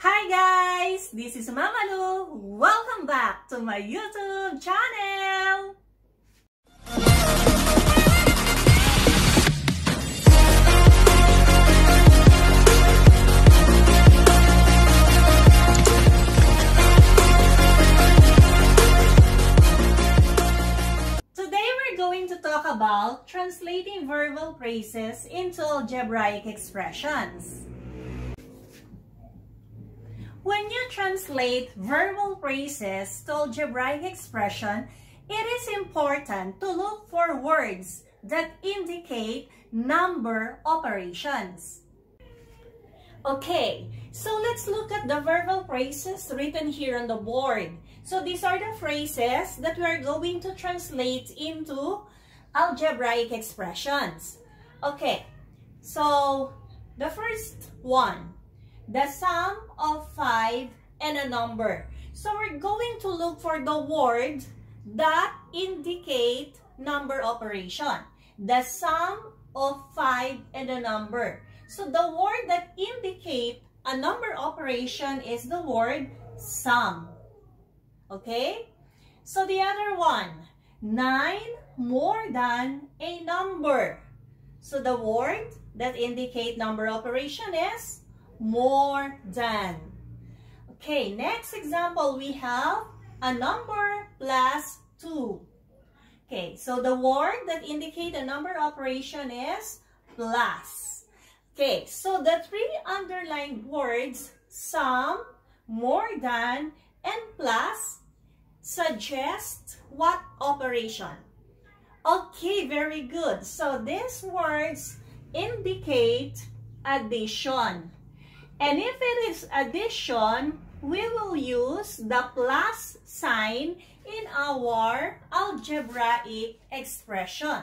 Hi guys! This is Mama Lou. Welcome back to my YouTube channel! Today we're going to talk about translating verbal phrases into algebraic expressions. When you translate verbal phrases to algebraic expression, it is important to look for words that indicate number operations. Okay, so let's look at the verbal phrases written here on the board. So these are the phrases that we are going to translate into algebraic expressions. Okay, so the first one, the sum of 5 and a number. So we're going to look for the word that indicate number operation. The sum of 5 and a number. So the word that indicate a number operation is the word sum. Okay? So the other one, 9 more than a number. So the word that indicate number operation is more than. Okay, next example, we have a number plus 2. Okay, so the word that indicate a number operation is plus. Okay, so the three underlined words, sum, more than, and plus, suggest what operation? Okay, very good. So these words indicate addition. And if it is addition, we will use the plus sign in our algebraic expression.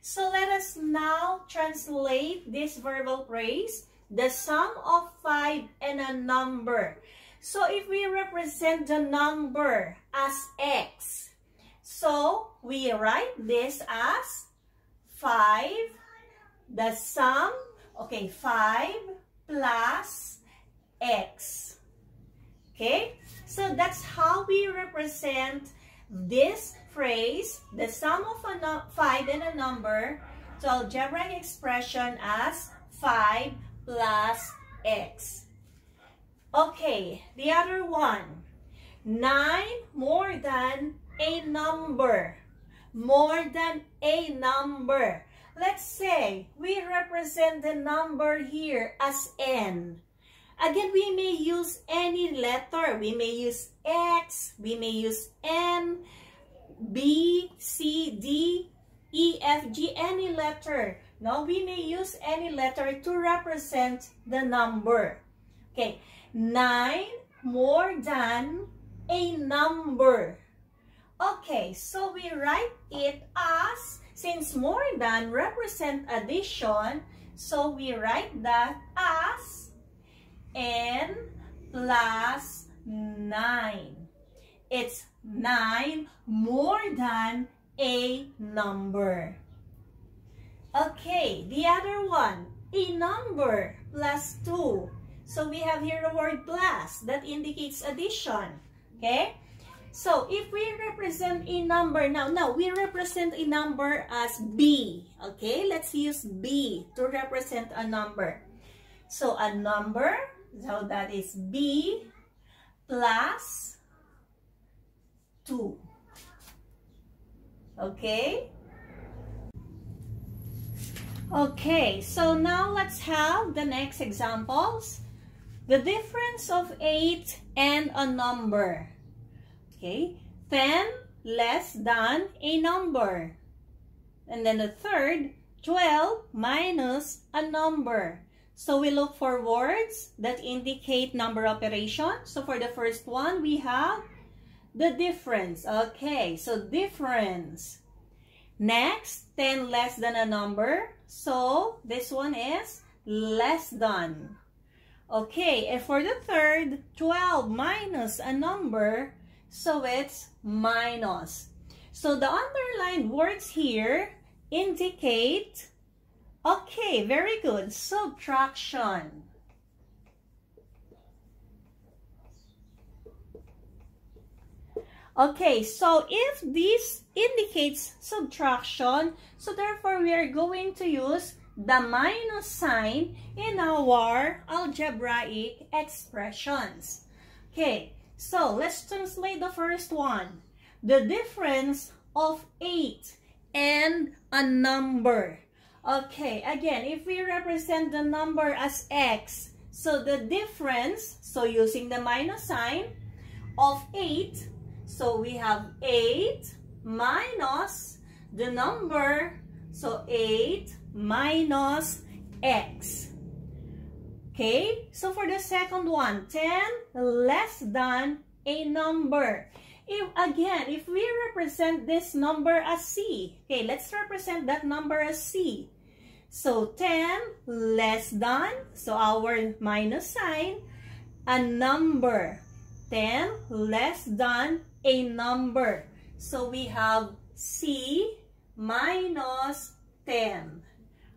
So let us now translate this verbal phrase, the sum of 5 and a number. So if we represent the number as x, so we write this as 5, the sum, okay, 5 plus x. Okay? So that's how we represent this phrase, the sum of a 5 and a number, to algebraic expression as 5 plus x. Okay, the other one. 9 more than a number. More than a number. Let's say we represent the number here as n. Again, we may use any letter. We may use X, we may use N, B, C, D, E, F, G, any letter. No, we may use any letter to represent the number. Okay, 9 more than a number. Okay, so we write it as, since more than represent addition, so we write that as n plus 9. It's 9 more than a number. Okay, the other one, a number plus 2. So we have here the word plus that indicates addition. Okay? So if we represent a number now, now we represent a number as B. Okay? Let's use B to represent a number. So a number, so that is B plus 2. Okay? Okay, so now let's have the next examples. The difference of 8 and a number. Okay, 10 less than a number. And then the third, 12 minus a number. So we look for words that indicate number operation. So for the first one, we have the difference. Okay, so difference. Next, 10 less than a number. So this one is less than. Okay, and for the third, 12 minus a number. So it's minus. So the underlined words here indicate, okay, very good, subtraction. Okay, so if this indicates subtraction, so therefore we are going to use the minus sign in our algebraic expressions. Okay, so let's translate the first one. The difference of 8 and a number. Okay, again, if we represent the number as x, so the difference, so using the minus sign of 8, so we have 8 minus the number, so 8 minus x. Okay, so for the second one, 10 less than a number. If, again, if we represent this number as C, okay, let's represent that number as C. So 10 less than, so our minus sign, a number. 10 less than a number. So we have C minus 10.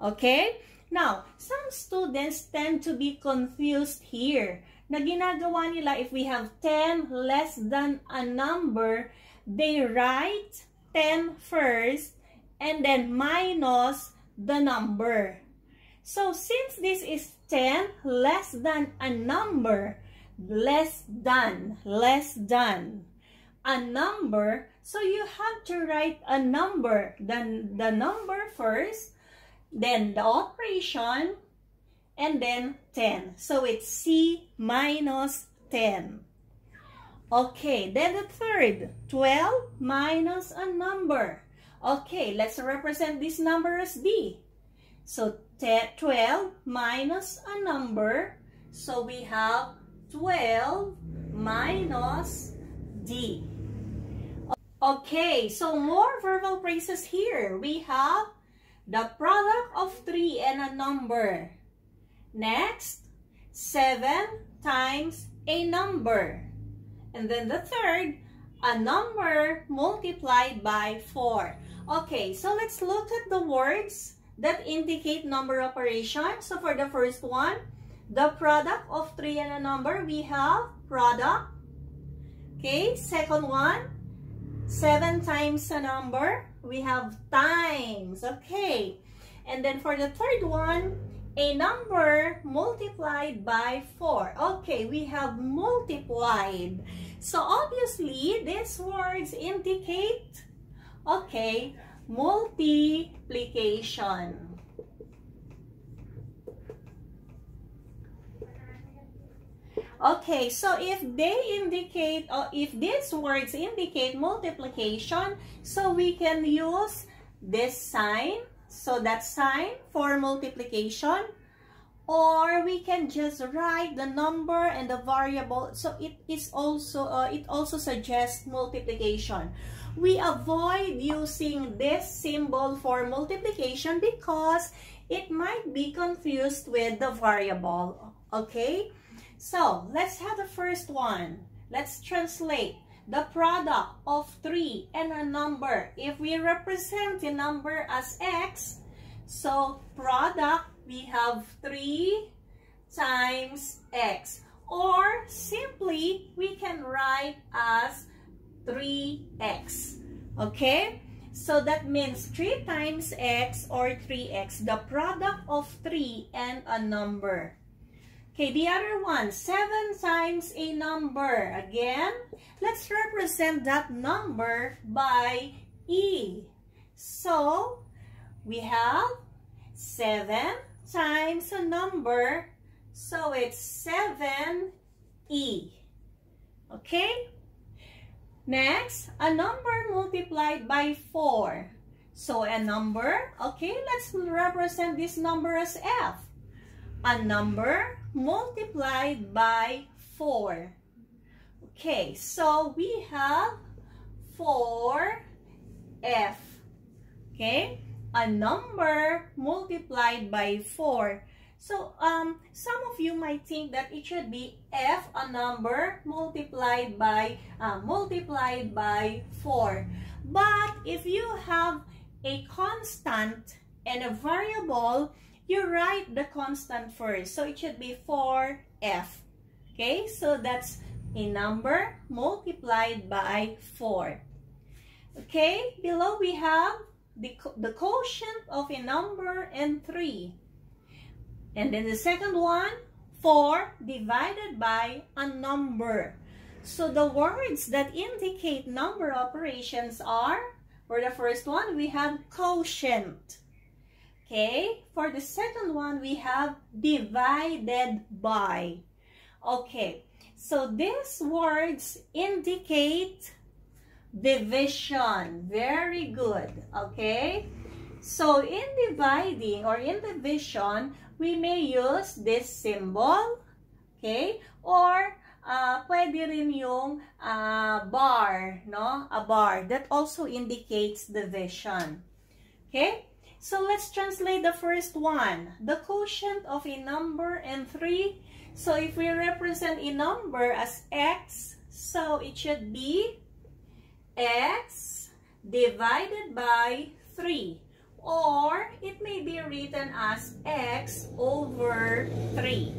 Okay? Now, some students tend to be confused here. Na ginagawa nila, if we have 10 less than a number, they write 10 first and then minus the number. So, since this is 10 less than a number, less than, less than a number, so you have to write a number, then the number first, then the operation, and then 10. So it's C minus 10. Okay, then the third, 12 minus a number. Okay, let's represent this number as D. So 12 minus a number. So we have 12 minus D. Okay, so more verbal phrases here. We have the product of 3 and a number. Next, 7 times a number. And then the third, a number multiplied by 4. Okay, so let's look at the words that indicate number operation. So for the first one, the product of 3 and a number, we have product. Okay, second one, 7 times a number we have times. Okay. And then for the third one, a number multiplied by 4. Okay, we have multiplied. So obviously, these words indicate, okay, multiplication. Okay, so if they indicate, or if these words indicate multiplication, so we can use this sign, so that sign for multiplication, or we can just write the number and the variable, so it is also, uh, it also suggests multiplication. We avoid using this symbol for multiplication because it might be confused with the variable, okay? So, let's have the first one. Let's translate the product of 3 and a number. If we represent the number as x, so product, we have 3 times x. Or simply, we can write as 3x. Okay? So that means 3 times x or 3x, the product of 3 and a number. Okay, the other one, 7 times a number. Again, let's represent that number by E. So, we have 7 times a number. So, it's 7E. Okay? Next, a number multiplied by 4. So, a number, okay, let's represent this number as F. A number multiplied by 4. Okay, so we have 4f. Okay, a number multiplied by 4. So, um, some of you might think that it should be f, a number, multiplied by, uh, multiplied by 4. But if you have a constant and a variable, you write the constant first. So it should be 4f. Okay, so that's a number multiplied by 4. Okay, below we have the, the quotient of a number and 3. And then the second one, 4 divided by a number. So the words that indicate number operations are, for the first one, we have quotient. Okay, for the second one, we have divided by. Okay, so these words indicate division. Very good. Okay? So, in dividing or in division, we may use this symbol. Okay? Or, uh, pwede rin yung uh, bar, no? A bar. That also indicates division. Okay? So, let's translate the first one. The quotient of a number and 3. So, if we represent a number as x, so it should be x divided by 3 or it may be written as x over 3.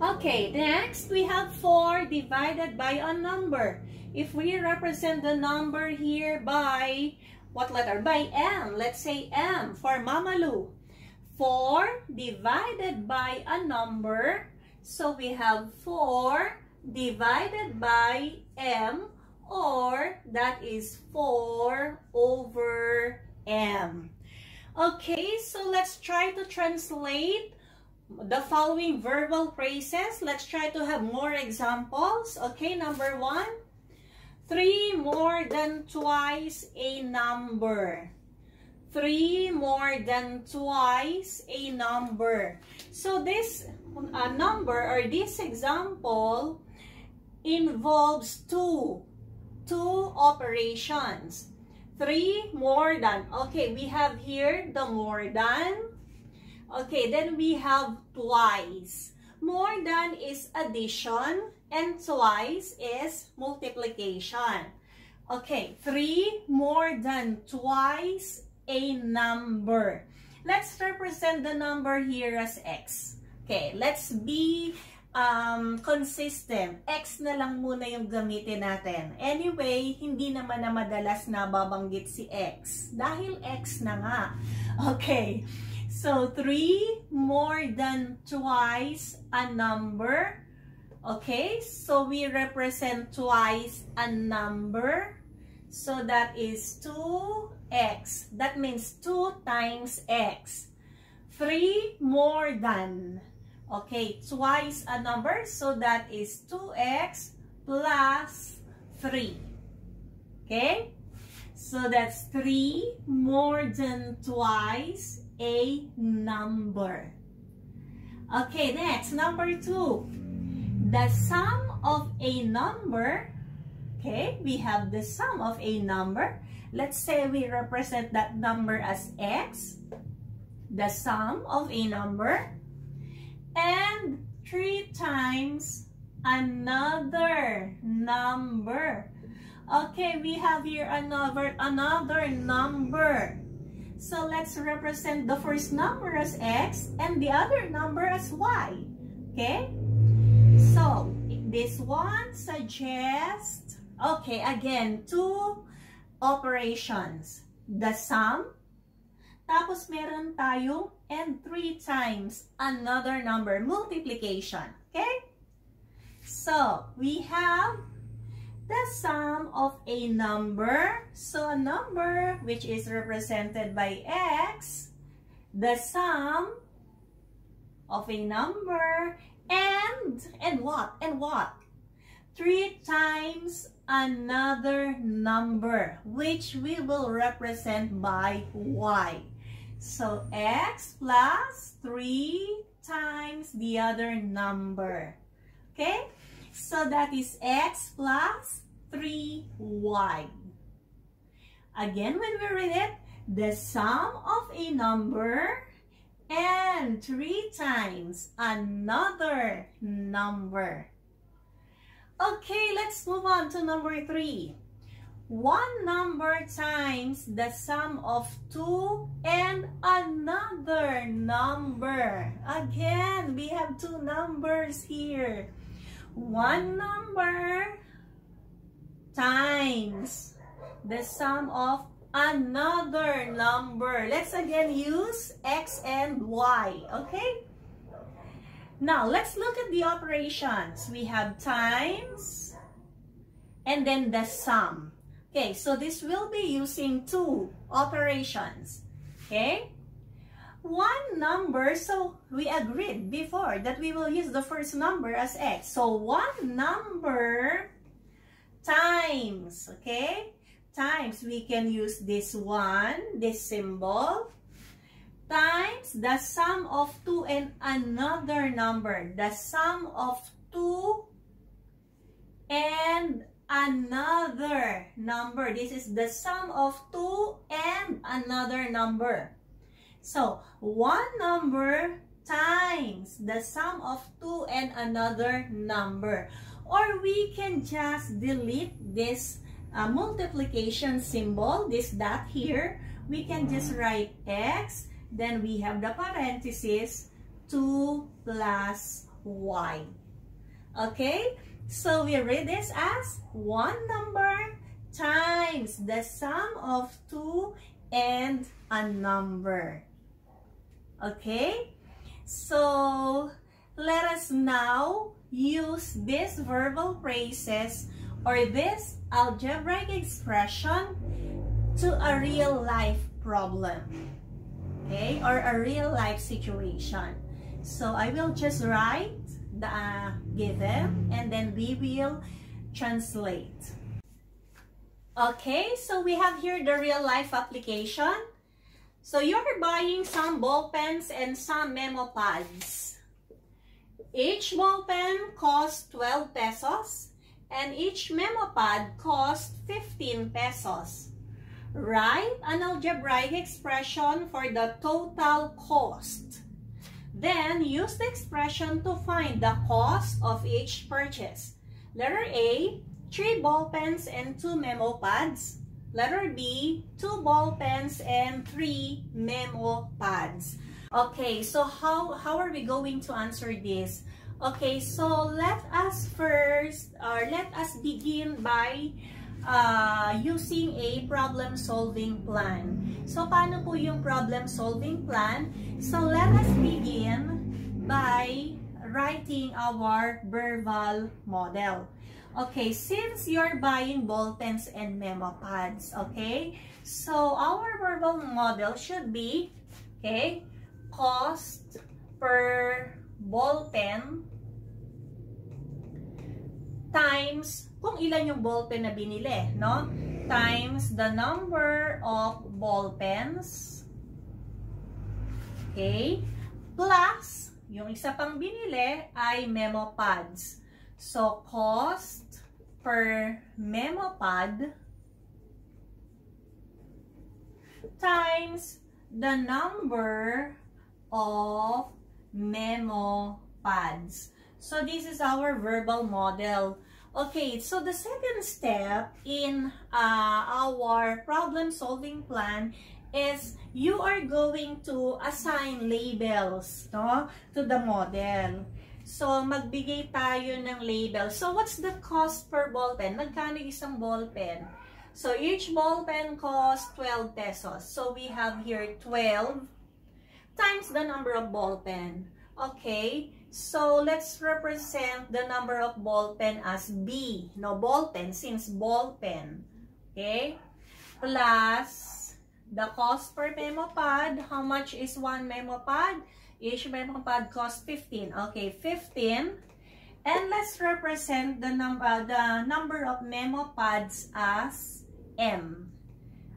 Okay, next we have 4 divided by a number. If we represent the number here by, what letter? By m. Let's say m for Mama Lou. 4 divided by a number. So we have 4 divided by m or that is 4 over m. Okay, so let's try to translate the following verbal phrases. Let's try to have more examples. Okay, number one, three more than twice a number. Three more than twice a number. So this uh, number or this example involves two two operations. Three more than. Okay, we have here the more than. Okay, then we have twice. More than is addition and twice is multiplication. Okay, three more than twice a number. Let's represent the number here as x. Okay, let's be um, consistent. X na lang muna yung gamitin natin. Anyway, hindi naman na madalas na babanggit si X. Dahil X na nga. Okay. So, 3 more than twice a number. Okay. So, we represent twice a number. So, that is 2x. That means 2 times x. 3 more than Okay, twice a number, so that is 2x plus 3. Okay? So that's 3 more than twice a number. Okay, next, number 2. The sum of a number, okay, we have the sum of a number. Let's say we represent that number as x. The sum of a number and 3 times another number. Okay, we have here another, another number. So let's represent the first number as x and the other number as y. Okay? So, this one suggests, okay, again, two operations. The sum tapos meron tayong and 3 times another number, multiplication. Okay? So, we have the sum of a number. So, a number which is represented by x, the sum of a number, and, and what? And what? 3 times another number, which we will represent by y. So, x plus 3 times the other number. Okay? So, that is x plus 3y. Again, when we read it, the sum of a number and 3 times another number. Okay, let's move on to number 3 one number times the sum of two and another number. Again, we have two numbers here. one number times the sum of another number. Let's again use x and y, okay? Now, let's look at the operations. We have times and then the sum. Okay, so this will be using two operations. Okay? One number, so we agreed before that we will use the first number as x. So one number times, okay? Times, we can use this one, this symbol, times the sum of 2 and another number. The sum of 2 and another number. This is the sum of 2 and another number. So, one number times the sum of 2 and another number. Or we can just delete this uh, multiplication symbol, this dot here. We can just write x then we have the parenthesis 2 plus y. Okay? So we read this as one number times the sum of 2 and a number. Okay? So let us now use these verbal phrases or this algebraic expression to a real life problem okay, or a real life situation. So I will just write the uh, given and then we will translate. Okay, so we have here the real life application. So you're buying some ball pens and some memo pads. Each ball pen costs 12 pesos and each memo pad costs 15 pesos. Write an algebraic expression for the total cost. Then, use the expression to find the cost of each purchase. Letter A, 3 ball pens and 2 memo pads. Letter B, 2 ball pens and 3 memo pads. Okay, so how, how are we going to answer this? Okay, so let us first, or let us begin by uh, using a problem-solving plan. So, paano po yung problem-solving plan? So, let us begin by writing our verbal model. Okay, since you're buying ball pens and memo pads, okay? So, our verbal model should be, okay, cost per ball pen times kung ilan yung ball pen na binili, no? Times the number of ball pens. Okay? Plus, yung isa pang binili ay memo pads. So, cost per memo pad times the number of memo pads. So, this is our verbal model. Okay, so the second step in uh, our problem-solving plan is you are going to assign labels no, to the model. So, magbigay tayo ng label. So, what's the cost per ball pen? Magkano isang ball pen? So, each ball pen costs 12 pesos. So, we have here 12 times the number of ball pen. Okay? So, let's represent the number of ball pen as B. No, ball pen, since ball pen. Okay? Plus, the cost per memo pad. How much is one memo pad? Each memo pad costs 15. Okay, 15. And let's represent the number the number of memo pads as M.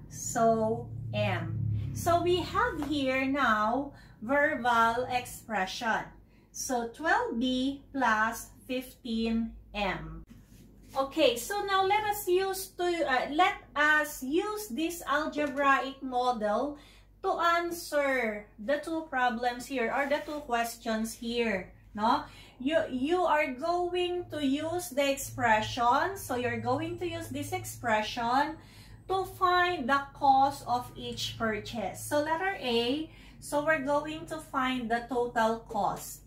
So, M. So, we have here now verbal expression. So 12b plus 15m. Okay, so now let us use to uh, let us use this algebraic model to answer the two problems here or the two questions here, no? You you are going to use the expression, so you're going to use this expression to find the cost of each purchase. So letter A, so we're going to find the total cost.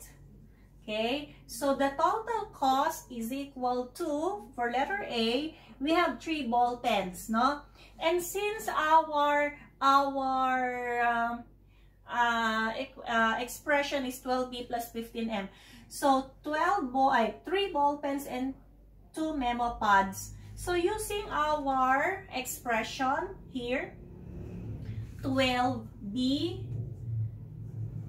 Okay, so the total cost is equal to, for letter A, we have three ball pens, no? And since our, our um, uh, uh, expression is 12B plus 15M, so 12 ball, ay, 3 ball pens and 2 memo pads. So using our expression here, 12B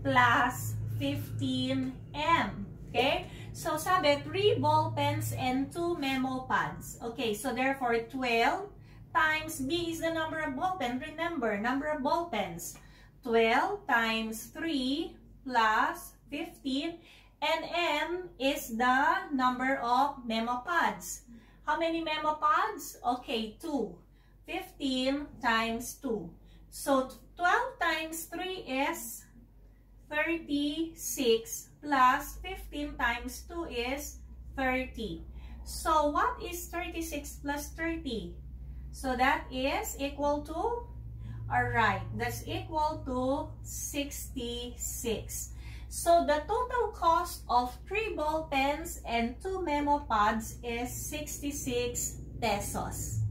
plus 15M. Okay? So, sabi, 3 ball pens and 2 memo pads. Okay, so therefore, 12 times B is the number of ball pens. Remember, number of ball pens. 12 times 3 plus 15. And M is the number of memo pads. How many memo pads? Okay, 2. 15 times 2. So, 12 times 3 is 36 plus 15 times 2 is 30. So, what is 36 plus 30? So, that is equal to, alright, that's equal to 66. So, the total cost of 3 ball pens and 2 memo pads is 66 pesos.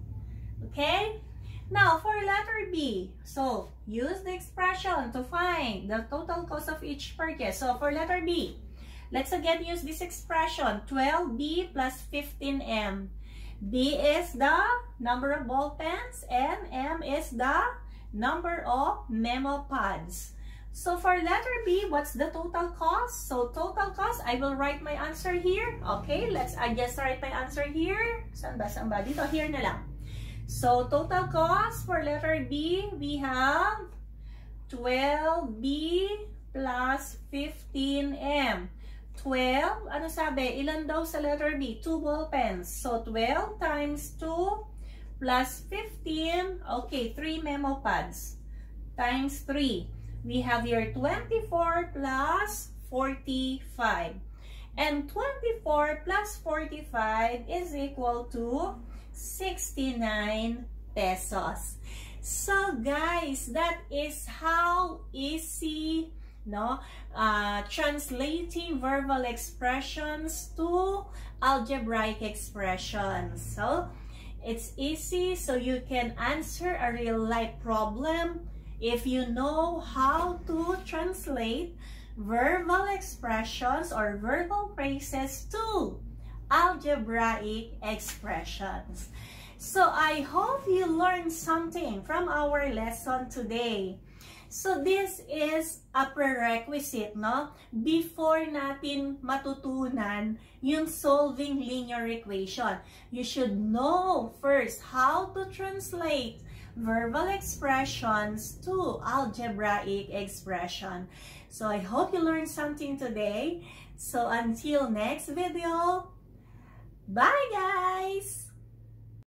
Okay? Now, for letter B, so use the expression to find the total cost of each purchase. So, for letter B, let's again use this expression, 12B plus 15M. B is the number of ball pens and M is the number of memo pads. So, for letter B, what's the total cost? So, total cost, I will write my answer here. Okay, let's, I just write my answer here. Saan ba? Saan ba? Dito, here na lang. So, total cost for letter B, we have 12B plus 15M. 12, ano sabi? Ilan daw sa letter B? 2 ball pens. So, 12 times 2 plus 15. Okay, 3 memo pads. Times 3. We have here 24 plus 45. And 24 plus 45 is equal to 69 pesos. So guys, that is how easy no uh, translating verbal expressions to algebraic expressions. So it's easy so you can answer a real life problem if you know how to translate verbal expressions or verbal phrases to algebraic expressions. So I hope you learned something from our lesson today. So this is a prerequisite, no? Before natin matutunan yung solving linear equation, you should know first how to translate verbal expressions to algebraic expression. So I hope you learned something today. So until next video, Bye, guys!